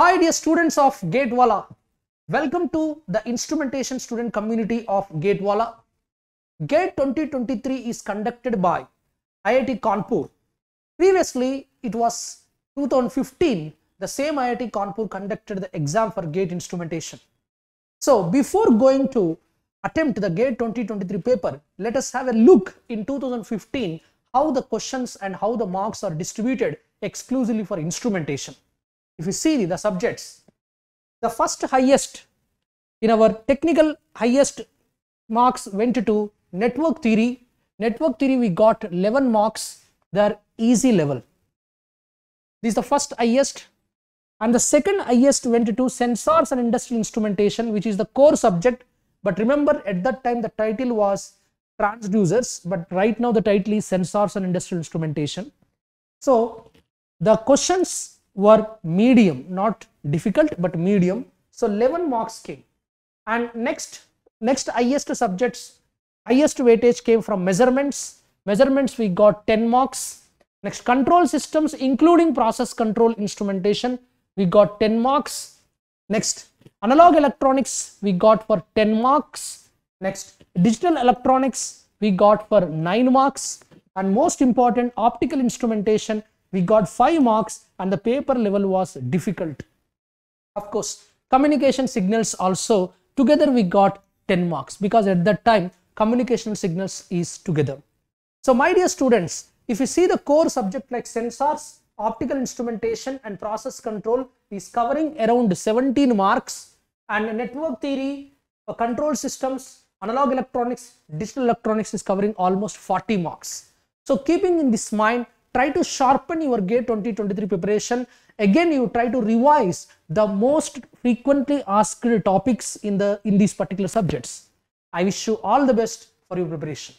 Hi dear students of GATE Wallah. Welcome to the instrumentation student community of GATE Wallah. GATE 2023 is conducted by IIT Kanpur. Previously, it was 2015, the same IIT Kanpur conducted the exam for GATE instrumentation. So, before going to attempt the GATE 2023 paper, let us have a look in 2015 how the questions and how the marks are distributed exclusively for instrumentation. If you see the subjects, the first highest in our technical highest marks went to network theory. Network theory we got 11 marks, they are easy level. This is the first highest and the second highest went to sensors and industrial instrumentation which is the core subject but remember at that time the title was transducers but right now the title is sensors and industrial instrumentation. So the questions were medium not difficult but medium. So 11 marks came. And next next highest subjects highest weightage came from measurements. Measurements we got 10 marks. Next control systems including process control instrumentation we got 10 marks. Next analog electronics we got for 10 marks. Next digital electronics we got for 9 marks. And most important optical instrumentation we got 5 marks and the paper level was difficult. Of course communication signals also together we got 10 marks because at that time communication signals is together. So my dear students if you see the core subject like sensors optical instrumentation and process control is covering around 17 marks and network theory uh, control systems analog electronics digital electronics is covering almost 40 marks. So keeping in this mind try to sharpen your gate 2023 preparation. Again you try to revise the most frequently asked topics in the in these particular subjects. I wish you all the best for your preparation